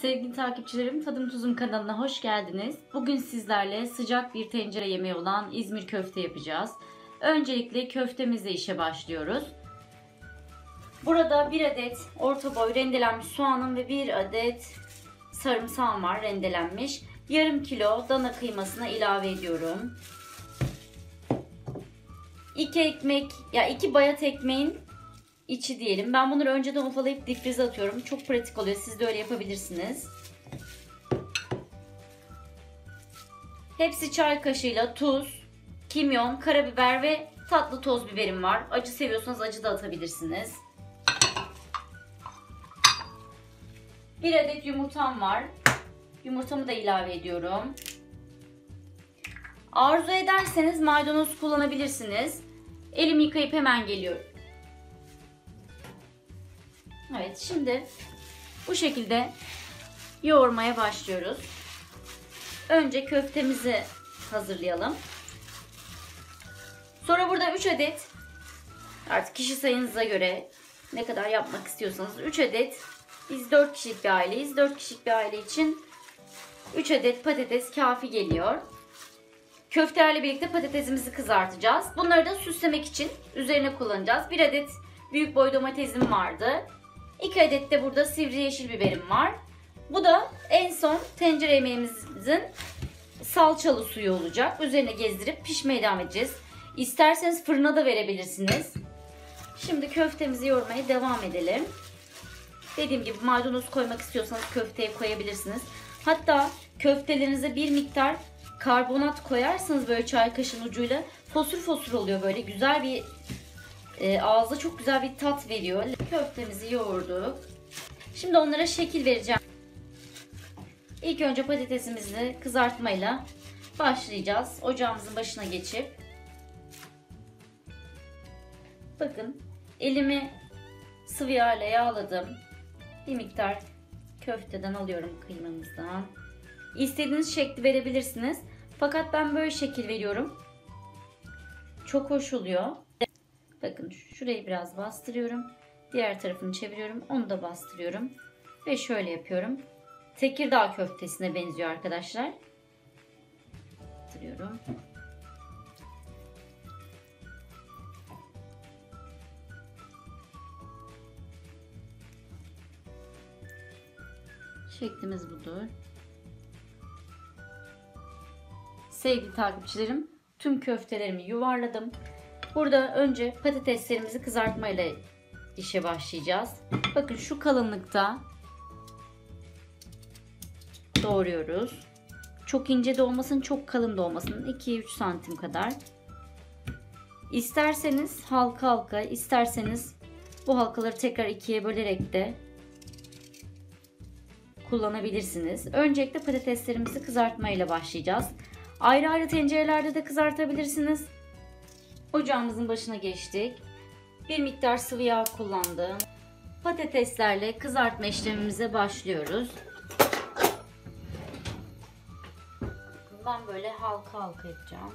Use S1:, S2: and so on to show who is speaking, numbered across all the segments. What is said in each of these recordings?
S1: Sevgili takipçilerim Tadım Tuzum kanalına hoş geldiniz. Bugün sizlerle sıcak bir tencere yemeği olan İzmir köfte yapacağız. Öncelikle köftemizle işe başlıyoruz. Burada bir adet orta boy rendelenmiş soğanım ve bir adet sarımsağım var rendelenmiş. Yarım kilo dana kıymasına ilave ediyorum. 2 ekmek ya iki bayat ekmeğin içi diyelim. Ben bunları önceden ufalayıp difrize atıyorum. Çok pratik oluyor. Siz de öyle yapabilirsiniz. Hepsi çay kaşığıyla tuz, kimyon, karabiber ve tatlı toz biberim var. Acı seviyorsanız acı da atabilirsiniz. Bir adet yumurtam var. Yumurtamı da ilave ediyorum. Arzu ederseniz maydanoz kullanabilirsiniz. Elimi yıkayıp hemen geliyorum. Evet şimdi bu şekilde yoğurmaya başlıyoruz. Önce köftemizi hazırlayalım. Sonra burada 3 adet artık kişi sayınıza göre ne kadar yapmak istiyorsanız 3 adet biz 4 kişilik bir aileyiz. 4 kişilik bir aile için 3 adet patates kafi geliyor. Köftelerle birlikte patatesimizi kızartacağız. Bunları da süslemek için üzerine kullanacağız. Bir adet büyük boy domatesim vardı. 2 adet de burada sivri yeşil biberim var. Bu da en son tencere yemeğimizin salçalı suyu olacak. Üzerine gezdirip pişmeye devam edeceğiz. İsterseniz fırına da verebilirsiniz. Şimdi köftemizi yoğurmaya devam edelim. Dediğim gibi maydanoz koymak istiyorsanız köfteye koyabilirsiniz. Hatta köftelerinize bir miktar karbonat koyarsanız böyle çay kaşığın ucuyla fosur fosur oluyor böyle güzel bir e, ağza çok güzel bir tat veriyor. Köftemizi yoğurduk. Şimdi onlara şekil vereceğim. İlk önce patatesimizi kızartmayla başlayacağız. Ocağımızın başına geçip bakın elimi sıvı yağ ile yağladım. Bir miktar köfteden alıyorum kıymamızdan. İstediğiniz şekli verebilirsiniz. Fakat ben böyle şekil veriyorum. Çok hoş oluyor. Bakın şurayı biraz bastırıyorum. Diğer tarafını çeviriyorum. Onu da bastırıyorum. Ve şöyle yapıyorum. Tekirdağ köftesine benziyor arkadaşlar. Bastırıyorum. Şeklimiz budur. Sevgili takipçilerim, tüm köftelerimi yuvarladım. Burada önce patateslerimizi kızartmayla işe başlayacağız. Bakın şu kalınlıkta doğruyoruz. Çok ince de olmasın, çok kalın da olmasın. 2-3 santim kadar. İsterseniz halka halka, isterseniz bu halkaları tekrar ikiye bölerek de kullanabilirsiniz. Öncelikle patateslerimizi kızartmayla başlayacağız. Ayrı ayrı tencerelerde de kızartabilirsiniz. Ocağımızın başına geçtik. Bir miktar sıvı yağ kullandım. Patateslerle kızartma işlemimize başlıyoruz. Ben böyle halka halka yapacağım.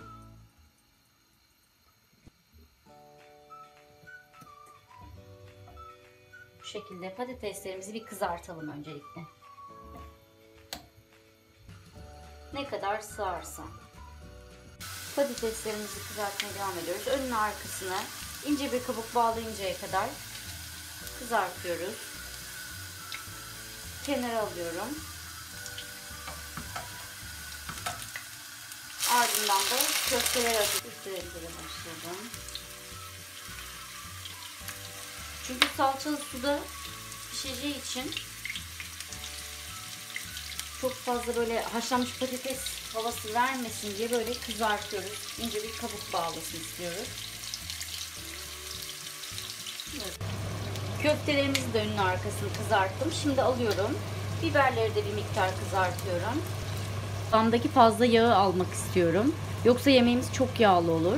S1: Bu şekilde patateslerimizi bir kızartalım öncelikle. Ne kadar sığarsa. Patateslerimizi kızartmaya devam ediyoruz. Önüne arkasına ince bir kabuk bağlayıncaya kadar kızartıyoruz. Kenara alıyorum. Ardından da köfteler atıp üstlerine başladım. Çünkü salçalı suda pişeceği için çok fazla böyle haşlanmış patates havası vermesin diye böyle kızartıyoruz. İnce bir kabuk bağlasın istiyoruz. Köftelerimizi de önün arkasını kızarttım. Şimdi alıyorum. Biberleri de bir miktar kızartıyorum. Bandaki fazla yağı almak istiyorum. Yoksa yemeğimiz çok yağlı olur.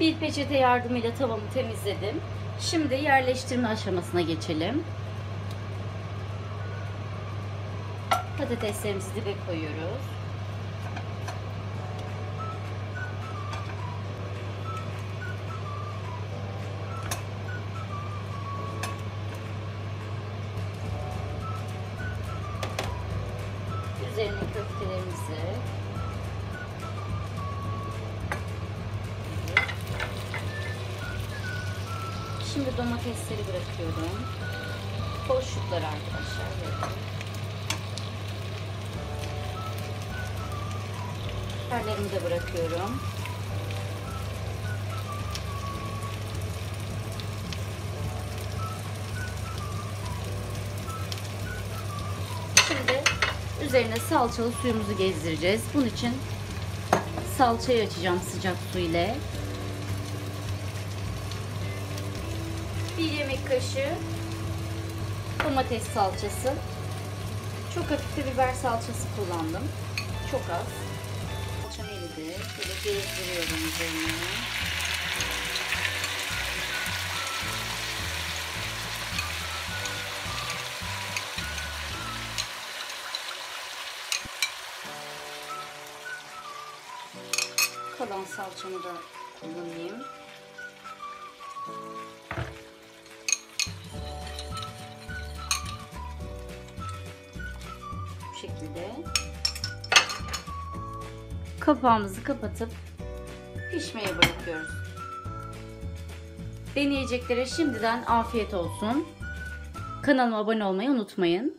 S1: Bir peçete yardımıyla tavamı temizledim. Şimdi yerleştirme aşamasına geçelim. Patateslerimizi dibe koyuyoruz. Şimdi domatesleri bırakıyorum. Boşluklar arkadaşlar. böyle. Biberlerimi de bırakıyorum. Şimdi üzerine salçalı suyumuzu gezdireceğiz. Bunun için salçayı açacağım sıcak su ile. Bir yemek kaşığı domates salçası. Çok hafif de biber salçası kullandım. Çok az. Salçam eridi. Şöyle gezdiriyorum üzerine. Kalan salçamı da kullanayım. Şekilde. Kapağımızı kapatıp pişmeye bırakıyoruz. Deneyeceklere şimdiden afiyet olsun. Kanalıma abone olmayı unutmayın.